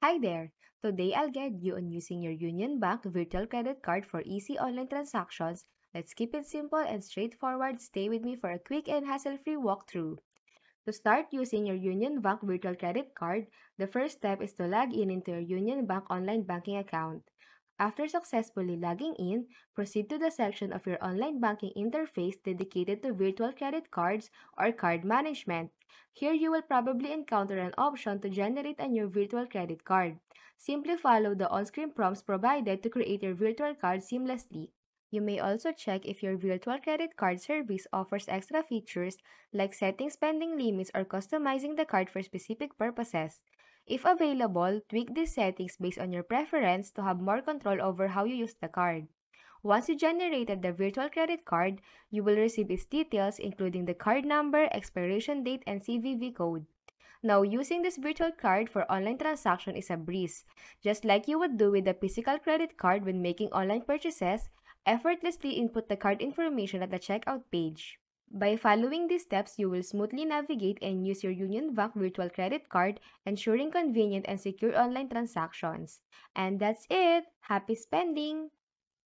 Hi there! Today I'll guide you on using your Union Bank virtual credit card for easy online transactions. Let's keep it simple and straightforward. Stay with me for a quick and hassle-free walkthrough. To start using your Union Bank virtual credit card, the first step is to log in into your Union Bank online banking account. After successfully logging in, proceed to the section of your online banking interface dedicated to virtual credit cards or card management. Here you will probably encounter an option to generate a new virtual credit card. Simply follow the on-screen prompts provided to create your virtual card seamlessly. You may also check if your virtual credit card service offers extra features like setting spending limits or customizing the card for specific purposes. If available, tweak these settings based on your preference to have more control over how you use the card. Once you generated the virtual credit card, you will receive its details including the card number, expiration date, and CVV code. Now, using this virtual card for online transaction is a breeze. Just like you would do with a physical credit card when making online purchases, effortlessly input the card information at the checkout page. By following these steps, you will smoothly navigate and use your Union Bank virtual credit card, ensuring convenient and secure online transactions. And that's it! Happy spending!